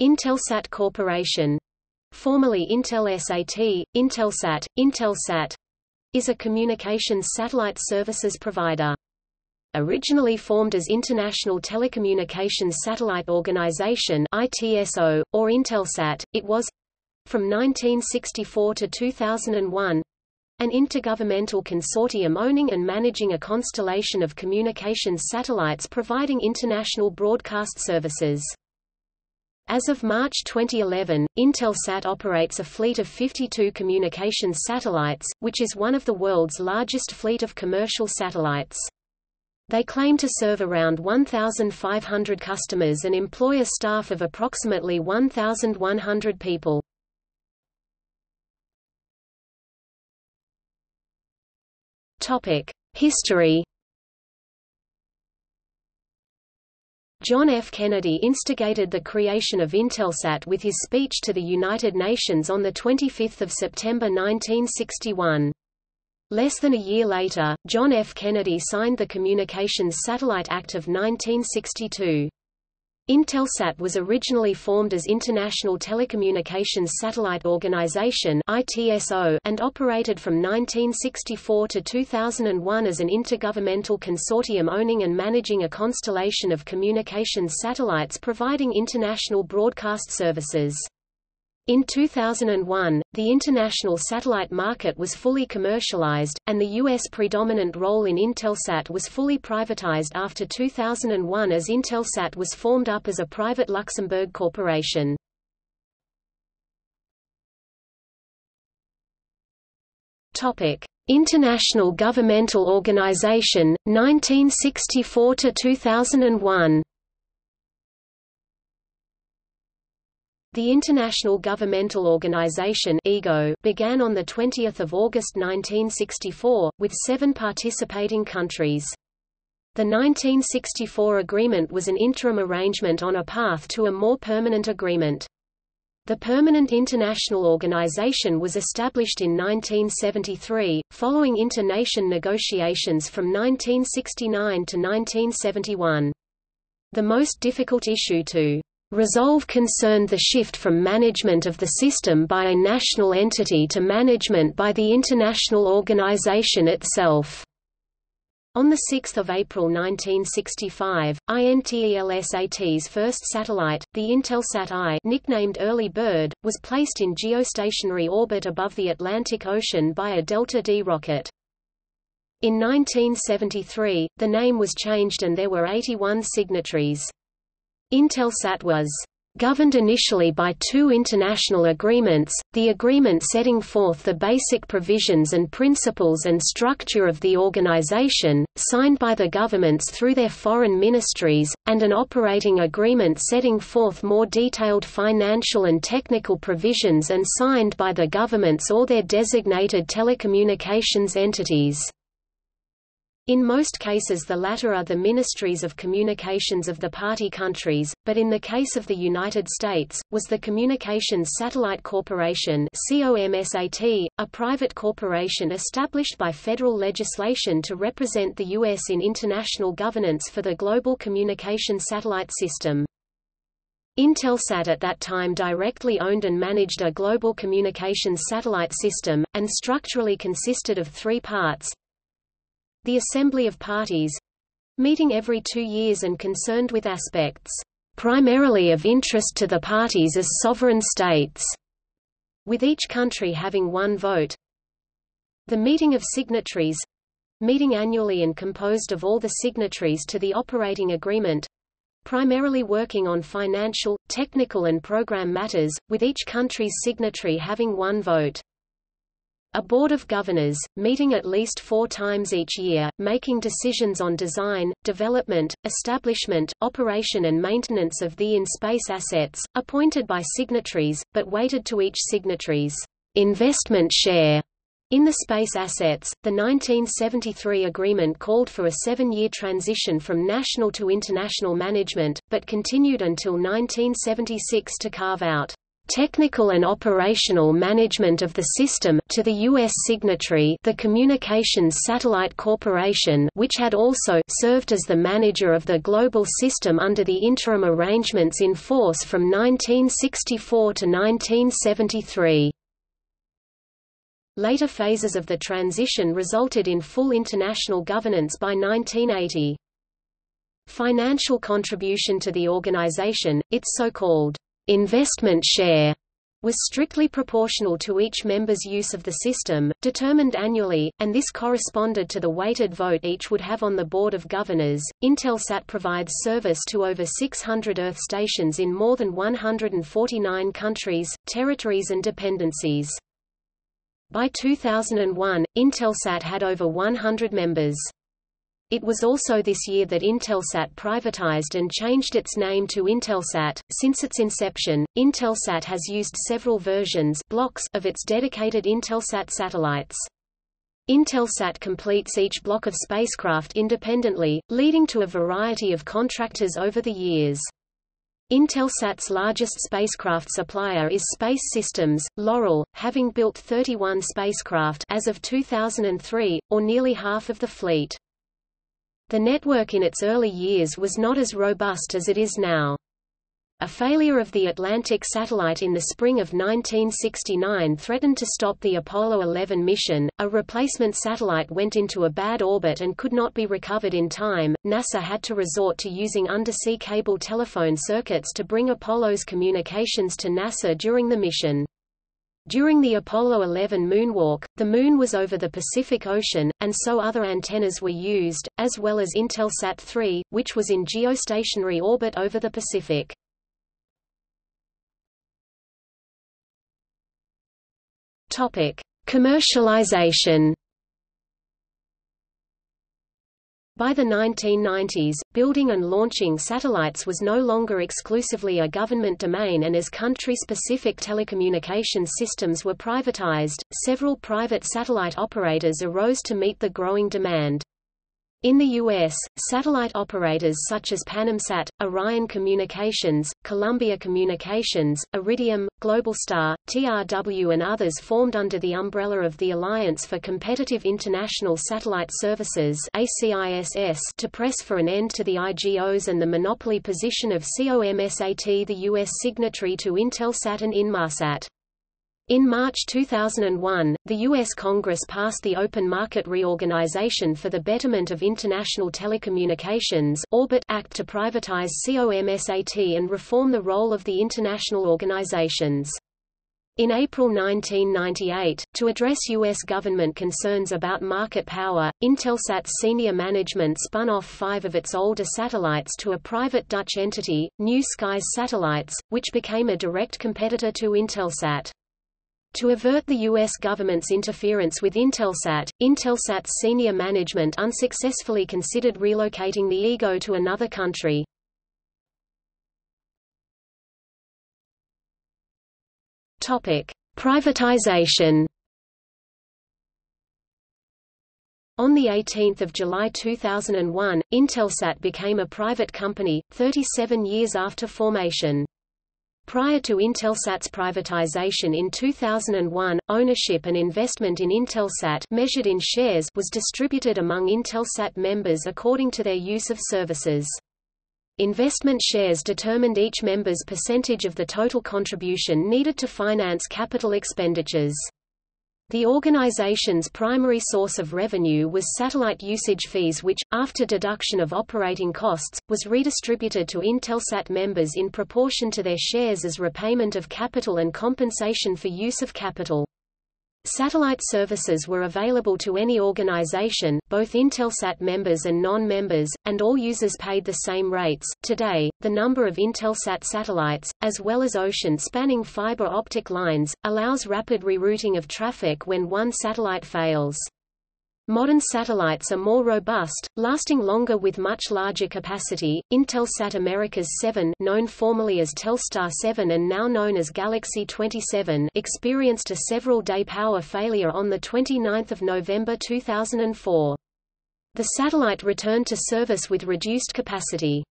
Intelsat Corporation formerly Intelsat, Intelsat, Intelsat is a communications satellite services provider. Originally formed as International Telecommunications Satellite Organization ITSO, or Intelsat, it was from 1964 to 2001 an intergovernmental consortium owning and managing a constellation of communications satellites providing international broadcast services. As of March 2011, Intelsat operates a fleet of 52 communications satellites, which is one of the world's largest fleet of commercial satellites. They claim to serve around 1,500 customers and employ a staff of approximately 1,100 people. History John F. Kennedy instigated the creation of Intelsat with his speech to the United Nations on 25 September 1961. Less than a year later, John F. Kennedy signed the Communications Satellite Act of 1962. Intelsat was originally formed as International Telecommunications Satellite Organization and operated from 1964 to 2001 as an intergovernmental consortium owning and managing a constellation of communications satellites providing international broadcast services. In 2001, the international satellite market was fully commercialized, and the U.S. predominant role in Intelsat was fully privatized after 2001 as Intelsat was formed up as a private Luxembourg corporation. International Governmental Organization, 1964–2001 The International Governmental Organization began on 20 August 1964, with seven participating countries. The 1964 agreement was an interim arrangement on a path to a more permanent agreement. The Permanent International Organization was established in 1973, following inter-nation negotiations from 1969 to 1971. The most difficult issue to Resolve concerned the shift from management of the system by a national entity to management by the international organization itself. On 6 April 1965, INTELSAT's first satellite, the Intelsat I nicknamed Early Bird, was placed in geostationary orbit above the Atlantic Ocean by a Delta D rocket. In 1973, the name was changed and there were 81 signatories. Intelsat was governed initially by two international agreements, the agreement setting forth the basic provisions and principles and structure of the organization, signed by the governments through their foreign ministries, and an operating agreement setting forth more detailed financial and technical provisions and signed by the governments or their designated telecommunications entities. In most cases the latter are the ministries of communications of the party countries, but in the case of the United States, was the Communications Satellite Corporation COMSAT, a private corporation established by federal legislation to represent the U.S. in international governance for the global communication satellite system. Intelsat at that time directly owned and managed a global communications satellite system, and structurally consisted of three parts, the Assembly of Parties meeting every two years and concerned with aspects primarily of interest to the parties as sovereign states, with each country having one vote. The meeting of signatories meeting annually and composed of all the signatories to the operating agreement primarily working on financial, technical and program matters, with each country's signatory having one vote. A Board of Governors, meeting at least four times each year, making decisions on design, development, establishment, operation and maintenance of the in-space assets, appointed by signatories, but weighted to each signatory's investment share. In the space assets, the 1973 agreement called for a seven-year transition from national to international management, but continued until 1976 to carve out technical and operational management of the system to the U.S. signatory the Communications Satellite Corporation which had also served as the manager of the global system under the interim arrangements in force from 1964 to 1973. Later phases of the transition resulted in full international governance by 1980. Financial contribution to the organization, its so-called investment share, was strictly proportional to each member's use of the system, determined annually, and this corresponded to the weighted vote each would have on the Board of Governors. Intelsat provides service to over 600 Earth stations in more than 149 countries, territories and dependencies. By 2001, Intelsat had over 100 members. It was also this year that Intelsat privatized and changed its name to Intelsat. Since its inception, Intelsat has used several versions blocks of its dedicated Intelsat satellites. Intelsat completes each block of spacecraft independently, leading to a variety of contractors over the years. Intelsat's largest spacecraft supplier is Space Systems, Loral, having built 31 spacecraft as of 2003, or nearly half of the fleet. The network in its early years was not as robust as it is now. A failure of the Atlantic satellite in the spring of 1969 threatened to stop the Apollo 11 mission. A replacement satellite went into a bad orbit and could not be recovered in time. NASA had to resort to using undersea cable telephone circuits to bring Apollo's communications to NASA during the mission. During the Apollo 11 moonwalk, the Moon was over the Pacific Ocean, and so other antennas were used, as well as Intelsat 3, which was in geostationary orbit over the Pacific. Topic: Commercialization. By the 1990s, building and launching satellites was no longer exclusively a government domain and as country-specific telecommunications systems were privatized, several private satellite operators arose to meet the growing demand. In the U.S., satellite operators such as Panamsat, Orion Communications, Columbia Communications, Iridium, Globalstar, TRW and others formed under the umbrella of the Alliance for Competitive International Satellite Services to press for an end to the IGOs and the monopoly position of COMSAT the U.S. signatory to Intelsat and Inmarsat. In March 2001, the U.S. Congress passed the Open Market Reorganization for the Betterment of International Telecommunications Orbit Act to privatize COMSAT and reform the role of the international organizations. In April 1998, to address U.S. government concerns about market power, Intelsat's senior management spun off five of its older satellites to a private Dutch entity, New Skies Satellites, which became a direct competitor to Intelsat. To avert the U.S. government's interference with Intelsat, Intelsat's senior management unsuccessfully considered relocating the IGO to another country. Privatization. On 18 July 2001, Intelsat became a private company, 37 years after formation. Prior to Intelsat's privatization in 2001, ownership and investment in Intelsat measured in shares was distributed among Intelsat members according to their use of services. Investment shares determined each member's percentage of the total contribution needed to finance capital expenditures. The organization's primary source of revenue was satellite usage fees which, after deduction of operating costs, was redistributed to Intelsat members in proportion to their shares as repayment of capital and compensation for use of capital. Satellite services were available to any organization, both Intelsat members and non-members, and all users paid the same rates. Today, the number of Intelsat satellites, as well as ocean-spanning fiber optic lines, allows rapid rerouting of traffic when one satellite fails. Modern satellites are more robust, lasting longer with much larger capacity. Intelsat Americas 7, known formerly as Telstar 7 and now known as Galaxy 27, experienced a several-day power failure on the 29th of November 2004. The satellite returned to service with reduced capacity.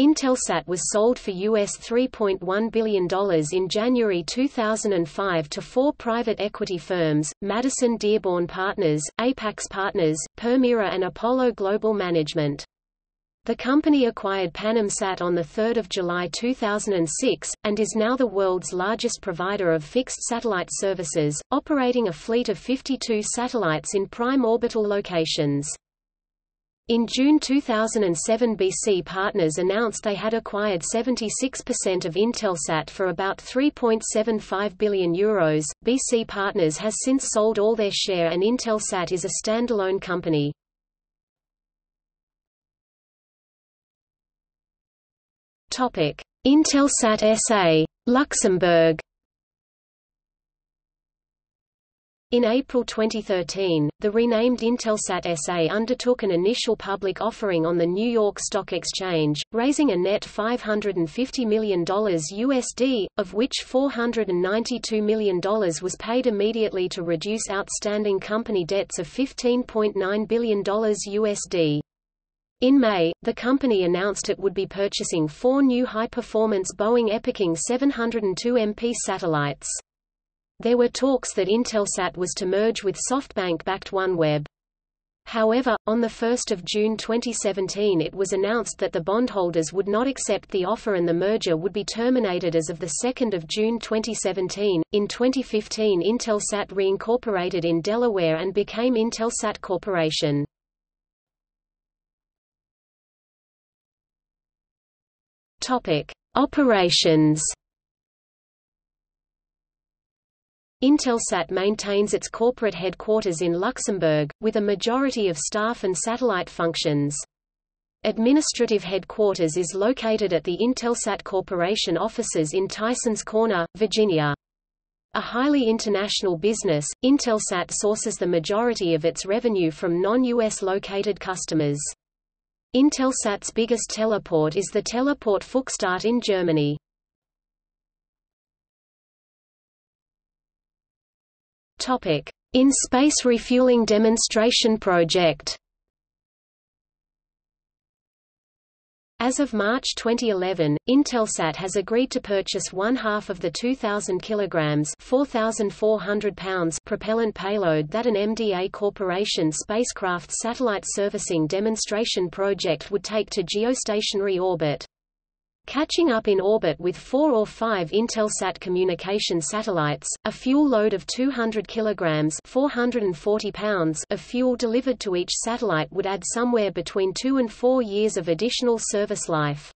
Intelsat was sold for US $3.1 billion in January 2005 to four private equity firms, Madison Dearborn Partners, Apax Partners, Permira and Apollo Global Management. The company acquired PanamSat on 3 July 2006, and is now the world's largest provider of fixed satellite services, operating a fleet of 52 satellites in prime orbital locations. In June 2007 BC Partners announced they had acquired 76% of Intelsat for about €3.75 billion. Euros. BC Partners has since sold all their share and Intelsat is a standalone company. Intelsat SA. Luxembourg In April 2013, the renamed Intelsat SA undertook an initial public offering on the New York Stock Exchange, raising a net $550 million USD, of which $492 million was paid immediately to reduce outstanding company debts of $15.9 billion USD. In May, the company announced it would be purchasing four new high-performance Boeing EpicNG 702 MP satellites. There were talks that Intelsat was to merge with SoftBank-backed OneWeb. However, on 1 June 2017 it was announced that the bondholders would not accept the offer and the merger would be terminated as of 2 June 2017. In 2015 Intelsat reincorporated in Delaware and became Intelsat Corporation. Operations Intelsat maintains its corporate headquarters in Luxembourg, with a majority of staff and satellite functions. Administrative headquarters is located at the Intelsat Corporation offices in Tysons Corner, Virginia. A highly international business, Intelsat sources the majority of its revenue from non-US located customers. Intelsat's biggest teleport is the Teleport Fuchsstadt in Germany. Topic: In Space Refueling Demonstration Project. As of March 2011, Intelsat has agreed to purchase one half of the 2,000 kilograms (4,400 pounds) propellant payload that an MDA Corporation spacecraft satellite servicing demonstration project would take to geostationary orbit. Catching up in orbit with four or five Intelsat communication satellites, a fuel load of 200 kilograms (440 pounds) of fuel delivered to each satellite would add somewhere between two and four years of additional service life.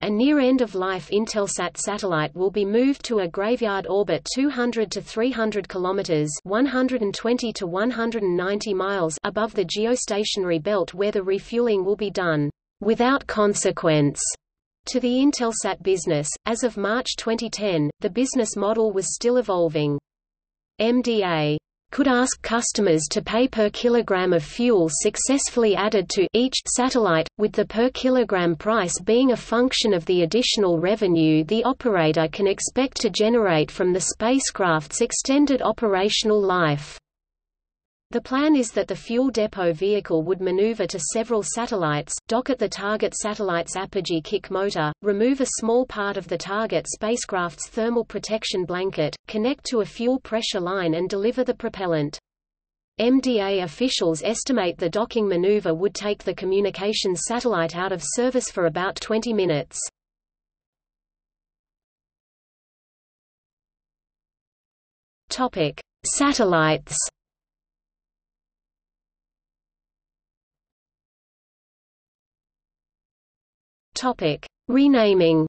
A near end-of-life Intelsat satellite will be moved to a graveyard orbit 200 to 300 kilometers (120 to 190 miles) above the geostationary belt where the refueling will be done without consequence to the Intelsat business, as of March 2010, the business model was still evolving. MDA could ask customers to pay per kilogram of fuel successfully added to each satellite, with the per kilogram price being a function of the additional revenue the operator can expect to generate from the spacecraft's extended operational life. The plan is that the fuel depot vehicle would maneuver to several satellites, dock at the target satellite's apogee kick motor, remove a small part of the target spacecraft's thermal protection blanket, connect to a fuel pressure line and deliver the propellant. MDA officials estimate the docking maneuver would take the communications satellite out of service for about 20 minutes. Topic: Satellites Topic: Renaming.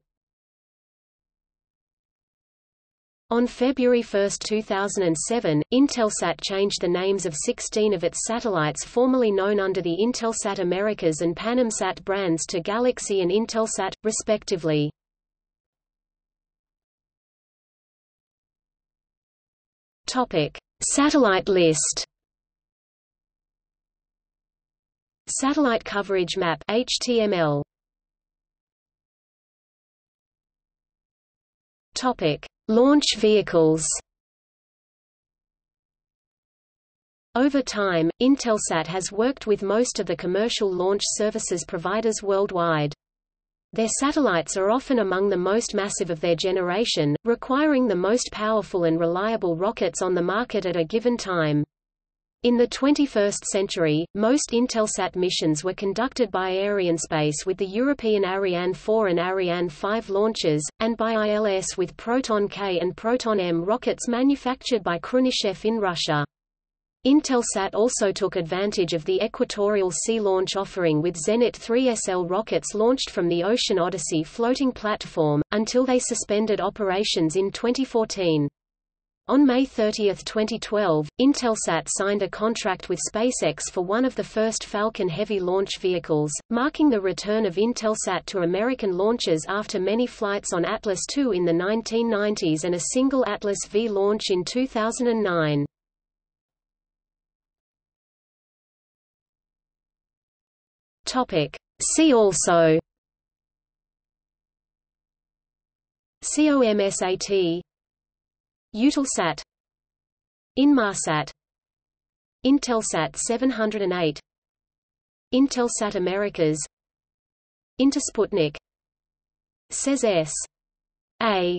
On February 1, 2007, Intelsat changed the names of 16 of its satellites formerly known under the Intelsat Americas and PanamSat brands to Galaxy and Intelsat, respectively. Topic: Satellite list. Satellite coverage map HTML Topic: Launch vehicles. Over time, Intelsat has worked with most of the commercial launch services providers worldwide. Their satellites are often among the most massive of their generation, requiring the most powerful and reliable rockets on the market at a given time. In the 21st century, most Intelsat missions were conducted by Arianespace with the European Ariane 4 and Ariane 5 launches, and by ILS with Proton K and Proton M rockets manufactured by Khrunichev in Russia. Intelsat also took advantage of the Equatorial Sea launch offering with Zenit 3SL rockets launched from the Ocean Odyssey floating platform, until they suspended operations in 2014. On May 30, 2012, Intelsat signed a contract with SpaceX for one of the first Falcon Heavy launch vehicles, marking the return of Intelsat to American launches after many flights on Atlas II in the 1990s and a single Atlas V launch in 2009. See also COMSAT Eutelsat Inmarsat Intelsat 708 Intelsat Americas. Intersputnik SES S. A